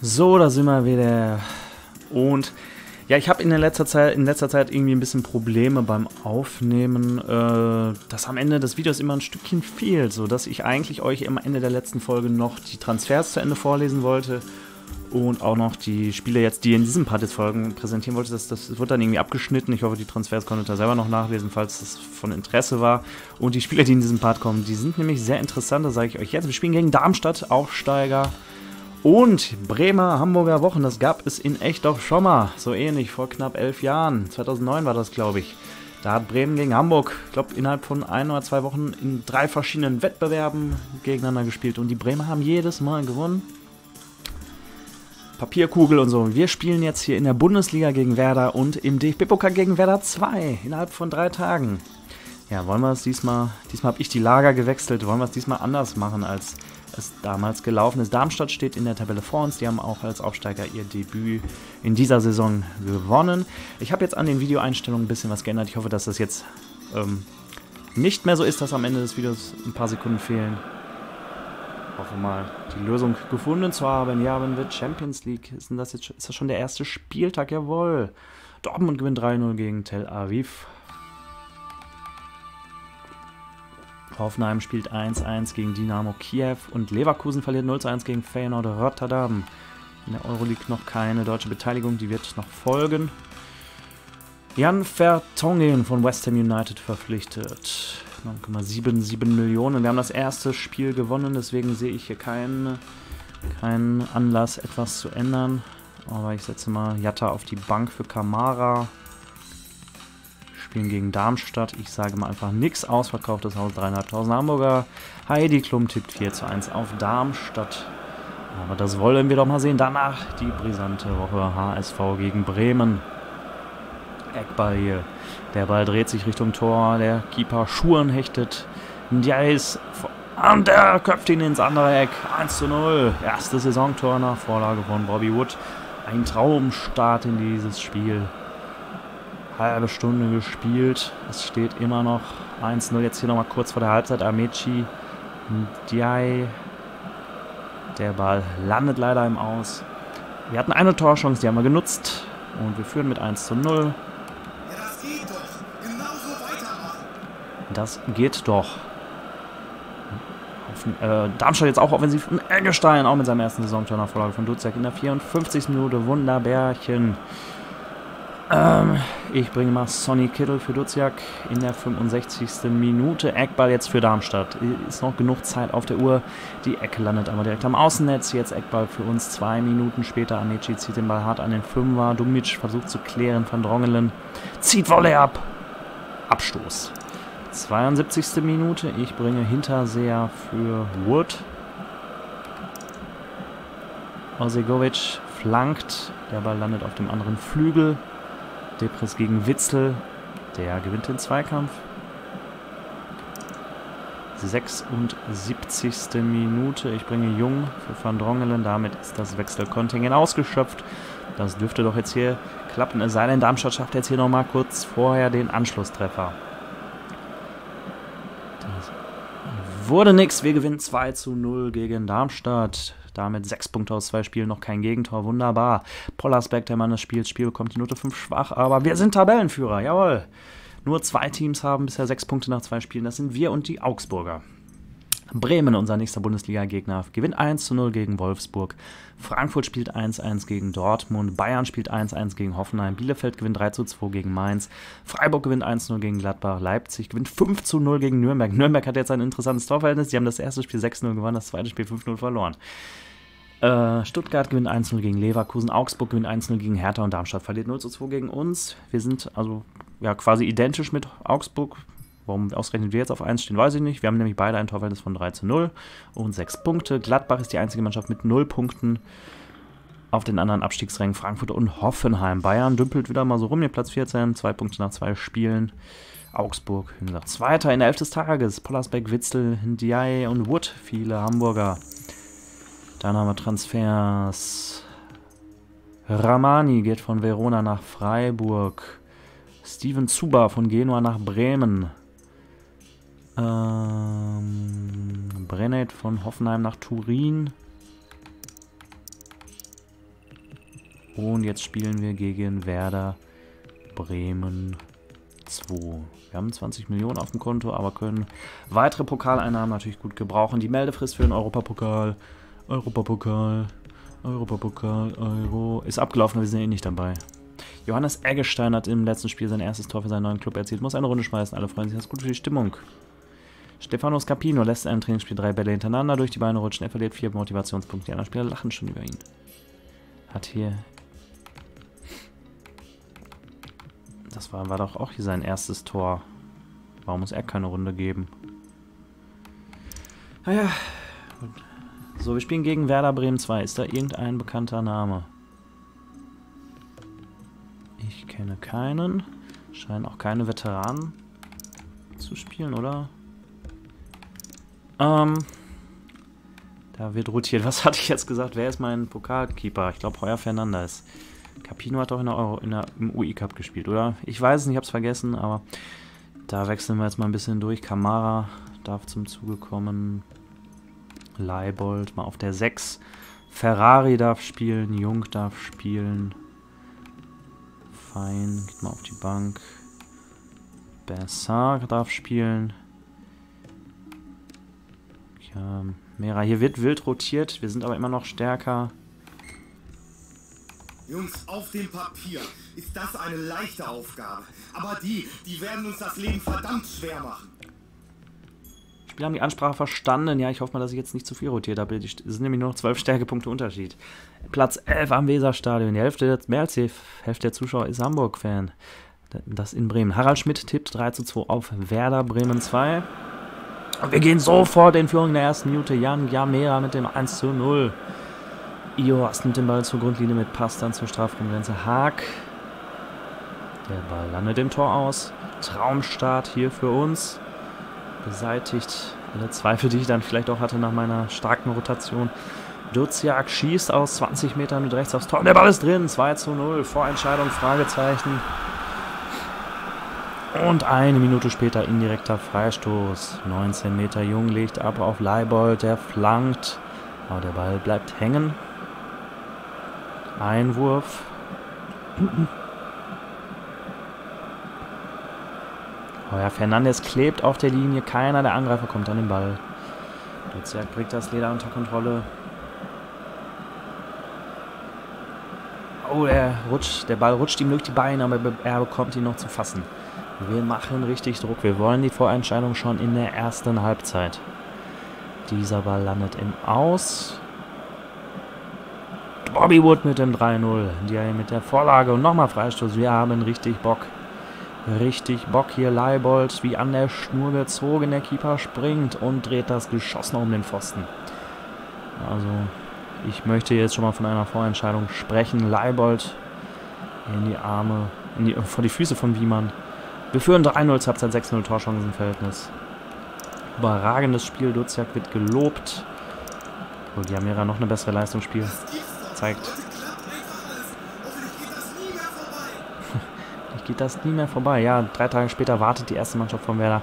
So, da sind wir wieder. Und ja, ich habe in letzter Zeit in letzter Zeit irgendwie ein bisschen Probleme beim Aufnehmen, äh, dass am Ende des Videos immer ein Stückchen fehlt, so dass ich eigentlich euch am Ende der letzten Folge noch die Transfers zu Ende vorlesen wollte und auch noch die Spiele jetzt, die in diesem Part jetzt folgen, präsentieren wollte. Das, das wird dann irgendwie abgeschnitten. Ich hoffe, die Transfers konntet ihr selber noch nachlesen, falls das von Interesse war. Und die Spiele, die in diesem Part kommen, die sind nämlich sehr interessant, das sage ich euch jetzt. Wir spielen gegen Darmstadt, Aufsteiger. Und Bremer Hamburger Wochen, das gab es in echt doch schon mal. So ähnlich, vor knapp elf Jahren. 2009 war das, glaube ich. Da hat Bremen gegen Hamburg, ich glaube, innerhalb von ein oder zwei Wochen in drei verschiedenen Wettbewerben gegeneinander gespielt. Und die Bremer haben jedes Mal gewonnen. Papierkugel und so. Wir spielen jetzt hier in der Bundesliga gegen Werder und im DFB-Pokal gegen Werder 2 innerhalb von drei Tagen. Ja, wollen wir es diesmal, diesmal habe ich die Lager gewechselt, wollen wir es diesmal anders machen, als es damals gelaufen ist. Darmstadt steht in der Tabelle vor uns, die haben auch als Aufsteiger ihr Debüt in dieser Saison gewonnen. Ich habe jetzt an den Videoeinstellungen ein bisschen was geändert. Ich hoffe, dass das jetzt ähm, nicht mehr so ist, dass am Ende des Videos ein paar Sekunden fehlen hoffe mal, die Lösung gefunden zu haben. Ja, wenn wir Champions League, ist, das jetzt, ist das schon der erste Spieltag? Jawohl. Dortmund gewinnt 3-0 gegen Tel Aviv. Hoffenheim spielt 1-1 gegen Dynamo Kiew und Leverkusen verliert 0-1 gegen Feyenoord Rotterdam. In der Euroleague noch keine deutsche Beteiligung, die wird noch folgen. Jan Vertongen von West Ham United verpflichtet. 9,77 Millionen. Wir haben das erste Spiel gewonnen, deswegen sehe ich hier keinen, keinen Anlass, etwas zu ändern. Aber ich setze mal Jatta auf die Bank für Kamara. Spielen gegen Darmstadt. Ich sage mal einfach nichts. Ausverkauftes Haus 3.500 Hamburger. Heidi Klum tippt 4 zu 1 auf Darmstadt. Aber das wollen wir doch mal sehen. Danach die brisante Woche HSV gegen Bremen. Eckball hier. Der Ball dreht sich Richtung Tor. Der Keeper Schuhen hechtet. Ndiaye und der köpft ihn ins andere Eck. 1 zu 0. Erste Saisontor nach Vorlage von Bobby Wood. Ein Traumstart in dieses Spiel. Halbe Stunde gespielt. Es steht immer noch 1-0. Jetzt hier nochmal kurz vor der Halbzeit. Amechi. Ndiaye. Der Ball landet leider im Aus. Wir hatten eine Torchance, die haben wir genutzt. Und wir führen mit 1 zu 0. Das geht doch. Äh, Darmstadt jetzt auch offensiv. Und Eggestein auch mit seinem ersten Saisontor nach Vorlage von Duziak in der 54. Minute. Wunderbärchen. Ähm, ich bringe mal Sonny Kittel für Duziak in der 65. Minute. Eckball jetzt für Darmstadt. Ist noch genug Zeit auf der Uhr. Die Ecke landet aber direkt am Außennetz. Jetzt Eckball für uns. Zwei Minuten später. Amici zieht den Ball hart an den Fünfer. Dumic versucht zu klären. Van Drongelen zieht Volley ab. Abstoß. 72. Minute. Ich bringe Hinterseher für Wood. Osegovic flankt. Der Ball landet auf dem anderen Flügel. Depres gegen Witzel. Der gewinnt den Zweikampf. 76. Minute. Ich bringe Jung für Van Drongelen. Damit ist das Wechselkontingent ausgeschöpft. Das dürfte doch jetzt hier klappen. Es sei denn, Darmstadt schafft jetzt hier nochmal kurz vorher den Anschlusstreffer. wurde nichts. Wir gewinnen 2 zu 0 gegen Darmstadt. Damit 6 Punkte aus zwei Spielen, noch kein Gegentor. Wunderbar. Pollersbeck, der Mann des Spiels, Spiel bekommt die Note 5 schwach, aber wir sind Tabellenführer. Jawohl. Nur zwei Teams haben bisher 6 Punkte nach zwei Spielen. Das sind wir und die Augsburger. Bremen, unser nächster Bundesliga-Gegner, gewinnt 1 zu 0 gegen Wolfsburg. Frankfurt spielt 1-1 gegen Dortmund. Bayern spielt 1-1 gegen Hoffenheim. Bielefeld gewinnt 3 zu 2 gegen Mainz. Freiburg gewinnt 1-0 gegen Gladbach. Leipzig gewinnt 5 zu 0 gegen Nürnberg. Nürnberg hat jetzt ein interessantes Torverhältnis. Die haben das erste Spiel 6-0 gewonnen, das zweite Spiel 5-0 verloren. Äh, Stuttgart gewinnt 1-0 gegen Leverkusen. Augsburg gewinnt 1-0 gegen Hertha und Darmstadt verliert 0 zu 2 gegen uns. Wir sind also ja quasi identisch mit Augsburg. Warum ausgerechnet wir jetzt auf 1 stehen, weiß ich nicht. Wir haben nämlich beide ein Torverhältnis von 3 zu 0 und 6 Punkte. Gladbach ist die einzige Mannschaft mit 0 Punkten. Auf den anderen Abstiegsrängen Frankfurt und Hoffenheim. Bayern dümpelt wieder mal so rum, hier Platz 14, 2 Punkte nach 2 Spielen. Augsburg, wie gesagt, Zweiter in der Elf des Tages. Pollersbeck, Witzel, Ndiaye und Wood, viele Hamburger. Dann haben wir Transfers. Ramani geht von Verona nach Freiburg. Steven Zuba von Genua nach Bremen. Ähm, Brennett von Hoffenheim nach Turin. Und jetzt spielen wir gegen Werder Bremen 2. Wir haben 20 Millionen auf dem Konto, aber können weitere Pokaleinnahmen natürlich gut gebrauchen. Die Meldefrist für den Europapokal, Europapokal, Europapokal, Euro ist abgelaufen, wir sind eh nicht dabei. Johannes Eggestein hat im letzten Spiel sein erstes Tor für seinen neuen Club erzielt. Muss eine Runde schmeißen, alle freuen sich, das ist gut für die Stimmung. Stefano Scapino lässt ein Trainingsspiel drei Bälle hintereinander durch die Beine rutschen. Er verliert vier Motivationspunkte. Die anderen Spieler lachen schon über ihn. Hat hier... Das war, war doch auch hier sein erstes Tor. Warum muss er keine Runde geben? Naja. So, wir spielen gegen Werder Bremen 2. Ist da irgendein bekannter Name? Ich kenne keinen. Scheinen auch keine Veteranen zu spielen, oder? Ähm, da wird rotiert. Was hatte ich jetzt gesagt? Wer ist mein Pokalkeeper? Ich glaube, Heuer Fernandes. Capino hat doch in der Euro, in der, im UI Cup gespielt, oder? Ich weiß es nicht, ich habe es vergessen, aber da wechseln wir jetzt mal ein bisschen durch. Kamara darf zum Zuge kommen. Leibold mal auf der 6. Ferrari darf spielen. Jung darf spielen. Fein, geht mal auf die Bank. Bessar darf spielen. Ja, Mera, hier wird wild rotiert. Wir sind aber immer noch stärker. Jungs, auf dem Papier ist das eine leichte Aufgabe. Aber die, die werden uns das Leben verdammt schwer machen. Wir haben die Ansprache verstanden. Ja, ich hoffe mal, dass ich jetzt nicht zu viel rotiert habe. Es sind nämlich nur noch 12 Stärkepunkte Unterschied. Platz 11 am Weserstadion. Die Hälfte, mehr als die Hälfte der Zuschauer ist Hamburg-Fan. Das in Bremen. Harald Schmidt tippt 3 zu 2 auf Werder Bremen 2. Und wir gehen sofort in Führung in der ersten Minute. Jan Jamera mit dem 1 zu 0. Ios nimmt den Ball zur Grundlinie mit Pass dann zur Strafraumgrenze. Haag. Der Ball landet im Tor aus. Traumstart hier für uns. Beseitigt alle Zweifel, die ich dann vielleicht auch hatte nach meiner starken Rotation. Duziak schießt aus 20 Metern mit rechts aufs Tor. Der Ball ist drin. 2 zu 0. Vorentscheidung, Fragezeichen. Und eine Minute später indirekter Freistoß. 19 Meter Jung legt ab auf Leibold, der flankt. Aber der Ball bleibt hängen. Einwurf. Ja, Fernandes klebt auf der Linie. Keiner der Angreifer kommt an den Ball. Duziak kriegt das Leder unter Kontrolle. Oh, er rutscht, der Ball rutscht ihm durch die Beine, aber er bekommt ihn noch zu fassen. Wir machen richtig Druck. Wir wollen die Vorentscheidung schon in der ersten Halbzeit. Dieser Ball landet im Aus. Bobby Wood mit dem 3-0. Die mit der Vorlage und nochmal Freistoß. Wir haben richtig Bock. Richtig Bock hier. Leibold wie an der Schnur gezogen. Der Keeper springt und dreht das Geschoss noch um den Pfosten. Also, ich möchte jetzt schon mal von einer Vorentscheidung sprechen. Leibold in die Arme, in die, vor die Füße von Wiemann. Wir führen 3-0 zur Halbzeit 6-0 Torchancenverhältnis. Überragendes Spiel. Duziak wird gelobt. Oh, die haben ja noch eine bessere Leistungsspiel. Zeigt. Ich geht das nie mehr vorbei. Ja, drei Tage später wartet die erste Mannschaft von Werder.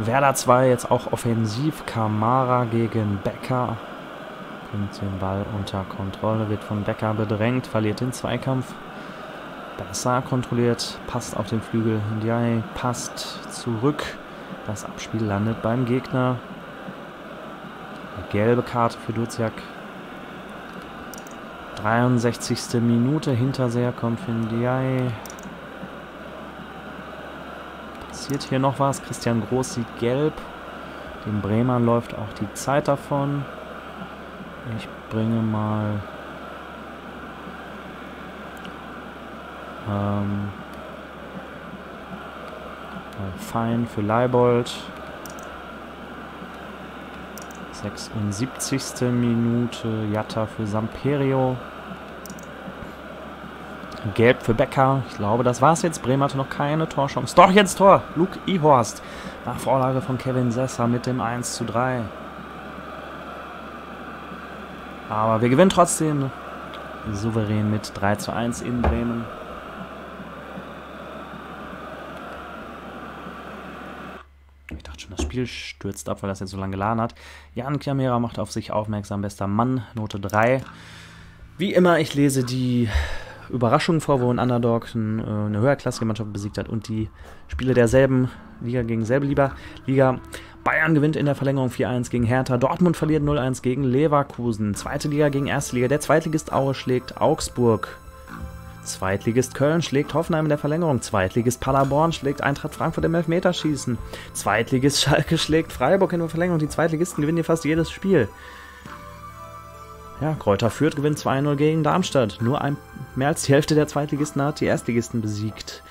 Werder 2 jetzt auch offensiv. Kamara gegen Becker. Bringt den Ball unter Kontrolle, wird von Becker bedrängt, verliert den Zweikampf. Bassar kontrolliert, passt auf den Flügel. Ndiaye passt zurück. Das Abspiel landet beim Gegner. Eine gelbe Karte für Duziak. 63. Minute. Hinterseher kommt für Ndiaye. Passiert hier noch was? Christian Groß sieht gelb. Dem Bremer läuft auch die Zeit davon. Ich bringe mal Ähm, fein für Leibold. 76. Minute. Jatta für Samperio. Gelb für Becker. Ich glaube, das war's jetzt. Bremen hatte noch keine Torchance. Doch, jetzt Tor. Luke Ihorst. Nach Vorlage von Kevin Sessa mit dem 1 zu 3. Aber wir gewinnen trotzdem souverän mit 3 zu 1 in Bremen. Spiel stürzt ab, weil das jetzt so lange geladen hat. Jan Chiamera macht auf sich aufmerksam, bester Mann, Note 3. Wie immer, ich lese die Überraschungen vor, wo ein Underdog äh, eine höherklassige Mannschaft besiegt hat und die Spiele derselben Liga gegen selbe Liga. Bayern gewinnt in der Verlängerung 4-1 gegen Hertha. Dortmund verliert 0-1 gegen Leverkusen. Zweite Liga gegen erste Liga. Der Zweitligist Aue schlägt Augsburg. Zweitligist Köln schlägt Hoffenheim in der Verlängerung. Zweitligist Paderborn schlägt Eintracht Frankfurt im Elfmeterschießen. Zweitligist Schalke schlägt Freiburg in der Verlängerung. Die Zweitligisten gewinnen hier fast jedes Spiel. Ja, Kräuter Fürth gewinnt 2-0 gegen Darmstadt. Nur ein, mehr als die Hälfte der Zweitligisten hat die Erstligisten besiegt.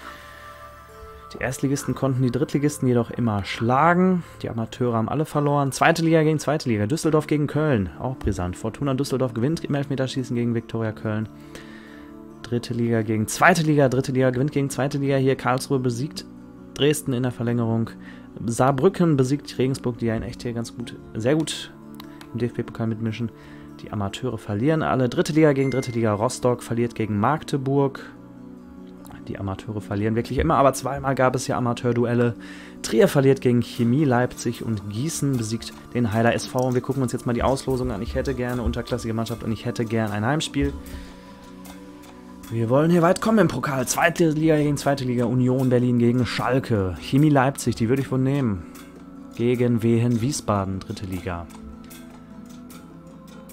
Die Erstligisten konnten die Drittligisten jedoch immer schlagen. Die Amateure haben alle verloren. Zweite Liga gegen Zweite Liga. Düsseldorf gegen Köln. Auch brisant. Fortuna Düsseldorf gewinnt im Elfmeterschießen gegen Viktoria Köln. Dritte Liga gegen Zweite Liga. Dritte Liga gewinnt gegen Zweite Liga. Hier Karlsruhe besiegt Dresden in der Verlängerung. Saarbrücken besiegt Regensburg, die ja in echt hier ganz gut, sehr gut im DFB-Pokal mitmischen. Die Amateure verlieren alle. Dritte Liga gegen Dritte Liga. Rostock verliert gegen Magdeburg. Die Amateure verlieren wirklich immer, aber zweimal gab es ja Amateurduelle. Trier verliert gegen Chemie Leipzig und Gießen besiegt den Heiler SV. Und wir gucken uns jetzt mal die Auslosung an. Ich hätte gerne unterklassige Mannschaft und ich hätte gerne ein Heimspiel. Wir wollen hier weit kommen im Pokal. Zweite Liga gegen zweite Liga. Union Berlin gegen Schalke. Chemie Leipzig, die würde ich wohl nehmen. Gegen Wehen Wiesbaden, dritte Liga.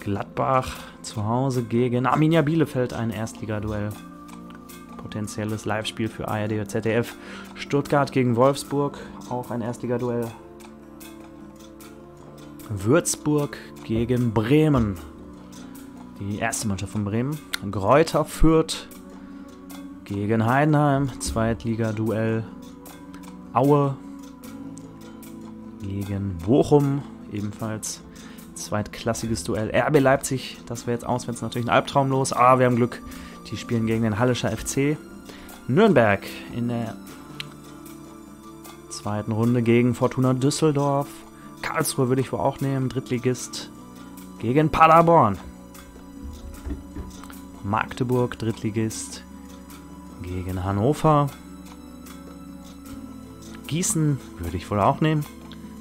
Gladbach zu Hause gegen Arminia Bielefeld, ein Erstligaduell potenzielles Live-Spiel für ARD und ZDF. Stuttgart gegen Wolfsburg, auch ein Erstligaduell. Würzburg gegen Bremen. Die erste Mannschaft von Bremen. Gräuter Fürth gegen Heidenheim, Zweitligaduell. Aue gegen Bochum, ebenfalls zweitklassiges Duell. RB Leipzig, das wäre jetzt auswärts natürlich ein Albtraum los, aber wir haben Glück. Die spielen gegen den Hallischer FC. Nürnberg in der zweiten Runde gegen Fortuna Düsseldorf. Karlsruhe würde ich wohl auch nehmen, Drittligist gegen Paderborn. Magdeburg, Drittligist gegen Hannover. Gießen würde ich wohl auch nehmen.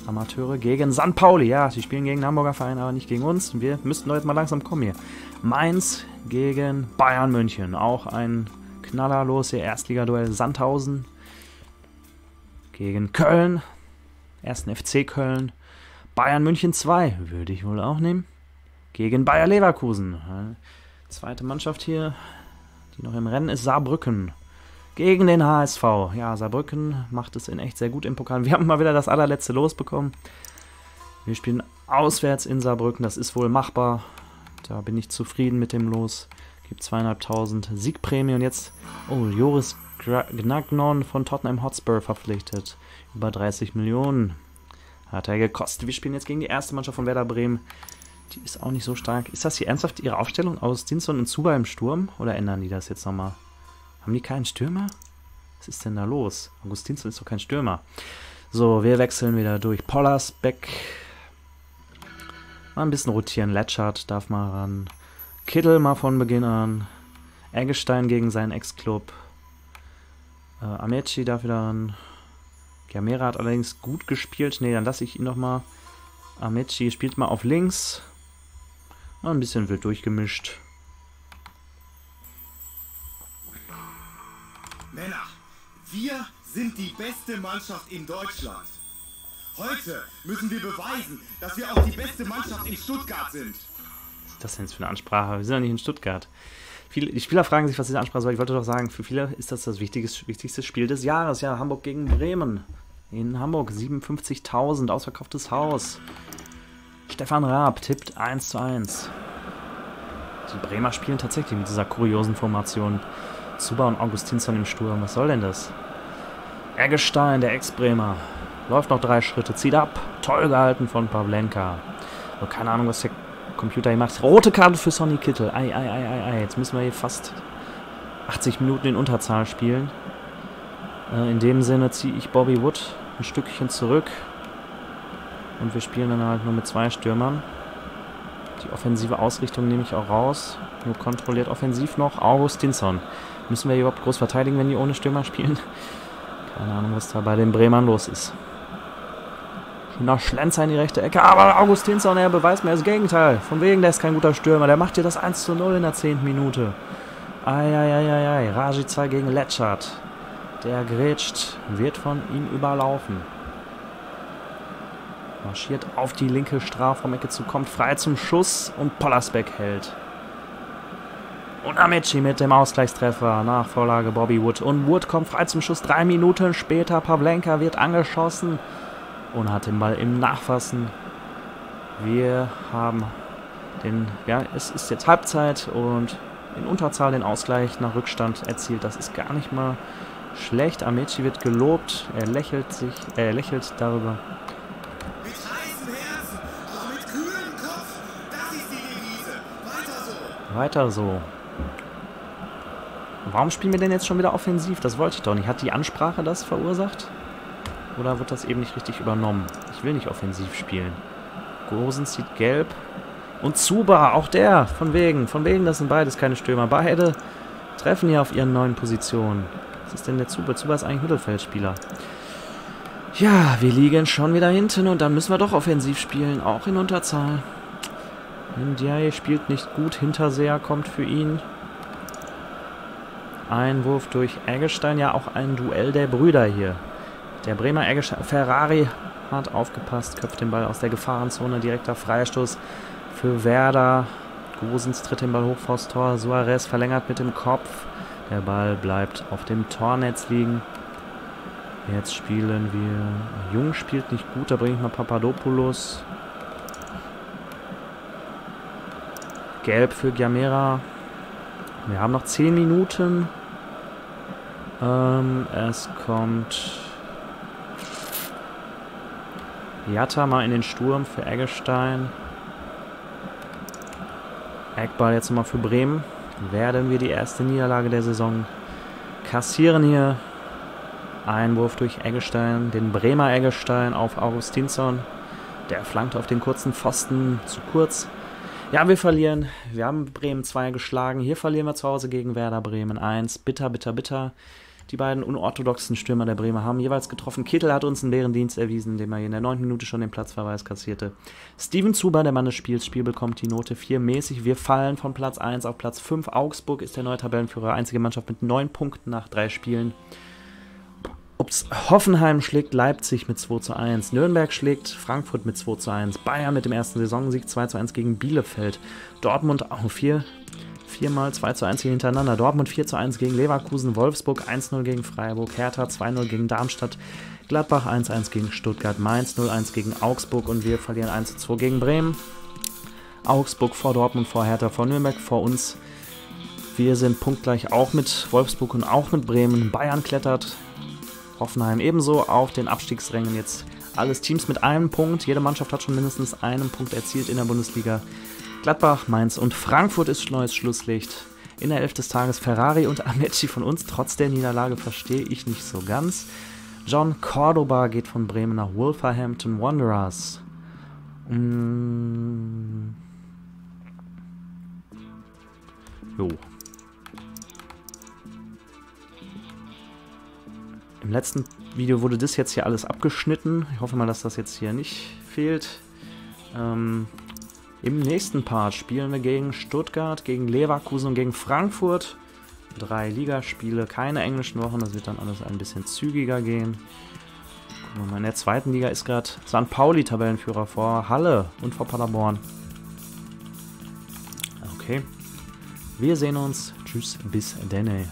Amateure gegen St. Pauli. Ja, sie spielen gegen den Hamburger Verein, aber nicht gegen uns. Wir müssten doch jetzt mal langsam kommen hier. Mainz gegen Bayern München. Auch ein Knaller los hier. Erstligaduell Sandhausen gegen Köln. Ersten FC Köln. Bayern München 2 würde ich wohl auch nehmen. Gegen Bayer Leverkusen. Zweite Mannschaft hier, die noch im Rennen ist, Saarbrücken. Gegen den HSV. Ja, Saarbrücken macht es in echt sehr gut im Pokal. Wir haben mal wieder das allerletzte Los bekommen. Wir spielen auswärts in Saarbrücken. Das ist wohl machbar. Da bin ich zufrieden mit dem Los. Gibt zweieinhalbtausend Siegprämie. Und jetzt, oh, Joris Gnagnon von Tottenham Hotspur verpflichtet. Über 30 Millionen hat er gekostet. Wir spielen jetzt gegen die erste Mannschaft von Werder Bremen. Die ist auch nicht so stark. Ist das hier ernsthaft ihre Aufstellung aus Dinson und Zuba im Sturm? Oder ändern die das jetzt nochmal? Haben die keinen Stürmer? Was ist denn da los? Augustinsson ist doch kein Stürmer. So, wir wechseln wieder durch. Pollas, Beck, Mal ein bisschen rotieren. Letschert darf mal ran. Kittel mal von Beginn an. Eggestein gegen seinen Ex-Club. Äh, Amici darf wieder ran. Gamera hat allerdings gut gespielt. Ne, dann lasse ich ihn nochmal. Amici spielt mal auf links. Ein bisschen wild durchgemischt. Männer, wir sind die beste Mannschaft in Deutschland. Heute müssen wir beweisen, dass wir auch die beste Mannschaft in Stuttgart sind. Was ist das denn jetzt für eine Ansprache? Wir sind ja nicht in Stuttgart. Viele, die Spieler fragen sich, was diese Ansprache soll. Ich wollte doch sagen, für viele ist das das wichtigste Spiel des Jahres. Ja, Hamburg gegen Bremen. In Hamburg 57.000, ausverkauftes Haus. Stefan Raab tippt 1 zu 1. Die Bremer spielen tatsächlich mit dieser kuriosen Formation. Zuba und Augustinsson im Sturm. Was soll denn das? Eggestein, der Ex-Bremer, Läuft noch drei Schritte, zieht ab. Toll gehalten von Pavlenka. Also keine Ahnung, was der Computer hier macht. Rote Karte für Sonny Kittel. Ei, ei, ei, ei, ei. Jetzt müssen wir hier fast 80 Minuten in Unterzahl spielen. Äh, in dem Sinne ziehe ich Bobby Wood ein Stückchen zurück. Und wir spielen dann halt nur mit zwei Stürmern. Die offensive Ausrichtung nehme ich auch raus. Nur kontrolliert offensiv noch Augustinson. Müssen wir überhaupt groß verteidigen, wenn die ohne Stürmer spielen? Keine Ahnung, was da bei den Bremern los ist. Schöner Schlenzer in die rechte Ecke. Aber Augustinsson, er beweist mir das Gegenteil. Von wegen, der ist kein guter Stürmer. Der macht hier das 1 zu 0 in der 10. Minute. Eieieiei, Rajica gegen Letschert. Der grätscht, wird von ihm überlaufen. Marschiert auf die linke Strafraumecke zu, kommt frei zum Schuss und Pollersbeck hält. Und Amici mit dem Ausgleichstreffer nach Vorlage Bobby Wood. Und Wood kommt frei zum Schuss. Drei Minuten später, Pavlenka wird angeschossen und hat den Ball im Nachfassen. Wir haben den, ja, es ist jetzt Halbzeit und in Unterzahl den Ausgleich nach Rückstand erzielt. Das ist gar nicht mal schlecht. Amici wird gelobt. Er lächelt sich, er lächelt darüber. Weiter so. Warum spielen wir denn jetzt schon wieder offensiv? Das wollte ich doch nicht. Hat die Ansprache das verursacht? Oder wird das eben nicht richtig übernommen? Ich will nicht offensiv spielen. Gosen zieht gelb. Und Zuba, auch der. Von wegen. Von wegen, das sind beides keine Stürmer. Beide treffen hier auf ihren neuen Positionen. Was ist denn der Zuba? Zuba ist eigentlich Mittelfeldspieler. Ja, wir liegen schon wieder hinten und dann müssen wir doch offensiv spielen. Auch in Unterzahl. Ndiaye spielt nicht gut. Hinterseher kommt für ihn. Einwurf durch Eggestein. Ja, auch ein Duell der Brüder hier. Der Bremer Eggestein. Ferrari hat aufgepasst, köpft den Ball aus der Gefahrenzone. Direkter Freistoß für Werder. Gosens tritt den Ball hoch vors Tor. Suarez verlängert mit dem Kopf. Der Ball bleibt auf dem Tornetz liegen. Jetzt spielen wir. Jung spielt nicht gut, da bringe ich mal Papadopoulos. Gelb für Giamera. Wir haben noch 10 Minuten. Ähm, es kommt Jatta mal in den Sturm für Eggestein. Eckball jetzt nochmal für Bremen. Werden wir die erste Niederlage der Saison kassieren hier. Einwurf durch Eggestein, den Bremer Eggestein auf Augustinsson. Der flankt auf den kurzen Pfosten zu kurz. Ja, wir verlieren. Wir haben Bremen 2 geschlagen. Hier verlieren wir zu Hause gegen Werder Bremen 1. Bitter, bitter, bitter. Die beiden unorthodoxen Stürmer der Bremer haben jeweils getroffen. Kittel hat uns einen Bärendienst erwiesen, indem er in der 9. Minute schon den Platzverweis kassierte. Steven Zuber, der Mann des Spiels, Spiel bekommt die Note 4 mäßig. Wir fallen von Platz 1 auf Platz 5. Augsburg ist der neue Tabellenführer, einzige Mannschaft mit 9 Punkten nach drei Spielen. Ob's Hoffenheim schlägt Leipzig mit 2 zu 1, Nürnberg schlägt Frankfurt mit 2 zu 1, Bayern mit dem ersten Saisonsieg 2 zu 1 gegen Bielefeld, Dortmund auch 4, viermal 2 zu 1 hintereinander, Dortmund 4 zu 1 gegen Leverkusen, Wolfsburg 1-0 gegen Freiburg, Hertha 2-0 gegen Darmstadt, Gladbach 1-1 gegen Stuttgart, Mainz 0-1 gegen Augsburg und wir verlieren 1-2 gegen Bremen. Augsburg vor Dortmund, vor Hertha, vor Nürnberg, vor uns. Wir sind punktgleich auch mit Wolfsburg und auch mit Bremen. Bayern klettert Hoffenheim ebenso auf den Abstiegsrängen jetzt alles Teams mit einem Punkt. Jede Mannschaft hat schon mindestens einen Punkt erzielt in der Bundesliga. Gladbach, Mainz und Frankfurt ist neues Schlusslicht. In der Elf des Tages Ferrari und Amici von uns. Trotz der Niederlage verstehe ich nicht so ganz. John Cordoba geht von Bremen nach Wolverhampton Wanderers. Mm. Jo. Im letzten Video wurde das jetzt hier alles abgeschnitten. Ich hoffe mal, dass das jetzt hier nicht fehlt. Ähm, Im nächsten Part spielen wir gegen Stuttgart, gegen Leverkusen und gegen Frankfurt. Drei Ligaspiele, keine englischen Wochen. Das wird dann alles ein bisschen zügiger gehen. Gucken wir mal, in der zweiten Liga ist gerade St. Pauli Tabellenführer vor Halle und vor Paderborn. Okay. Wir sehen uns. Tschüss, bis denne.